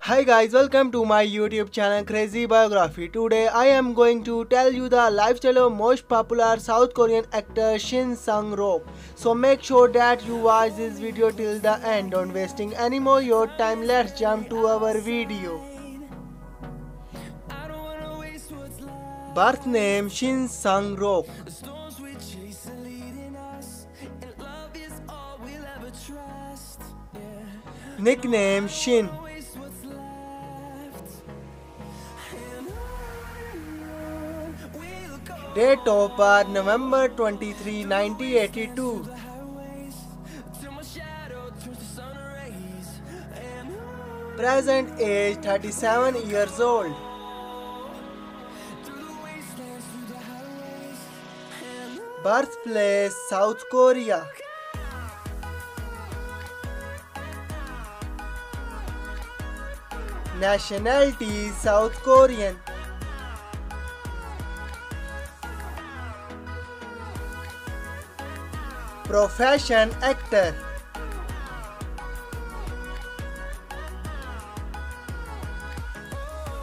Hi guys, welcome to my YouTube channel Crazy Biography. Today I am going to tell you the lifestyle of most popular South Korean actor Shin Sung-rok. So make sure that you watch this video till the end. Don't wasting any more your time. Let's jump to our video. Birth name Shin Sung-rok. Nickname Shin. Date of आर November 23, 1982 present age thirty seven years old birth place South Korea nationality South Korean Profession actor.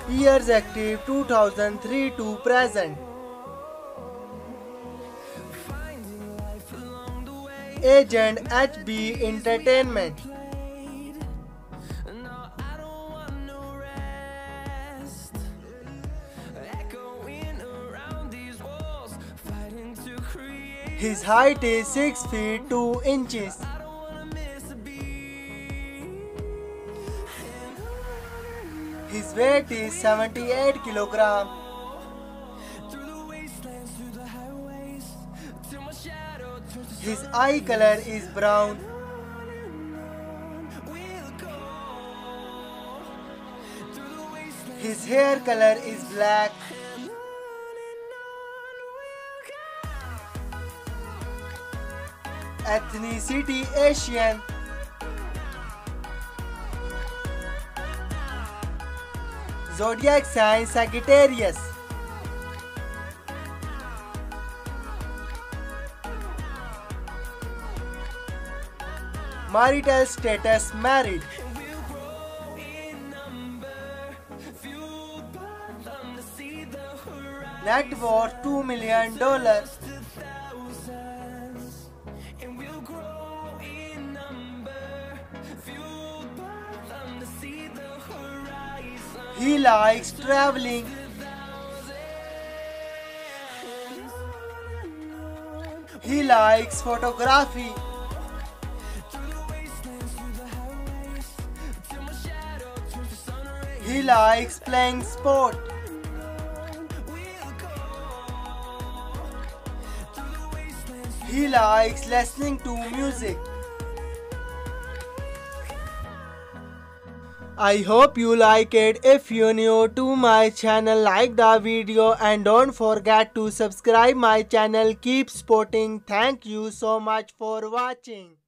Years active 2003 to present. Agent HB Entertainment. His height is 6 feet 2 inches. His weight is 78 kilogram. His eye color is brown. His hair color is black. Ethnicity Asian. Zodiac sign Sagittarius. Marital status married. Net worth $2 million. He likes traveling. He likes photography. He likes playing sport. He likes listening to music. I hope you like it. If you're new to my channel, like the video and don't forget to subscribe my channel. Keep supporting. Thank you so much for watching.